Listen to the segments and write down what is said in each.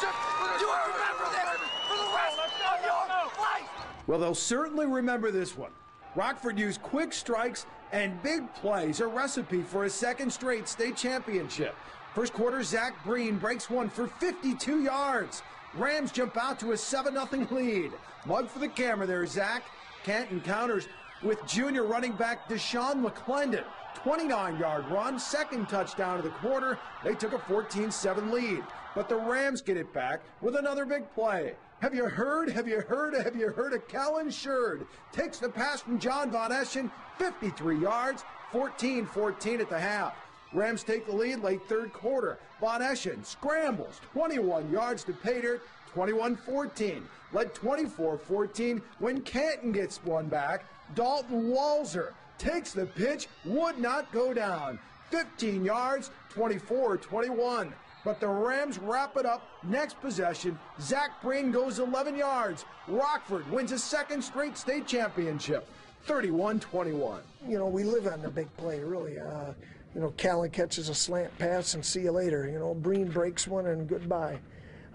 championship. You will remember this for the rest of your life. Well, they'll certainly remember this one. Rockford used quick strikes and big plays, a recipe for a second straight state championship. First quarter, Zach Breen breaks one for 52 yards. Rams jump out to a 7 0 lead. Mug for the camera there, Zach. Canton counters with junior running back Deshaun McClendon. 29 yard run, second touchdown of the quarter. They took a 14 7 lead. But the Rams get it back with another big play. Have you heard? Have you heard? Have you heard of Callan Sherd? Takes the pass from John Von Eschen, 53 yards, 14 14 at the half. Rams take the lead late third quarter. Von Eschen scrambles 21 yards to paydirt, 21 14. Led 24 14 when Canton gets one back. Dalton Walzer takes the pitch, would not go down. 15 yards, 24 21. But the Rams wrap it up next possession. Zach Breen goes 11 yards. Rockford wins a second straight state championship, 31 21. You know, we live on the big play, really. Uh, you know, Callan catches a slant pass and see you later. You know, Breen breaks one and goodbye.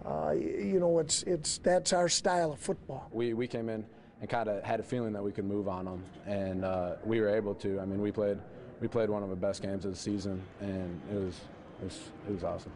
Uh, you know, it's it's that's our style of football. We we came in and kind of had a feeling that we could move on them, and uh, we were able to. I mean, we played we played one of the best games of the season, and it was it was, it was awesome.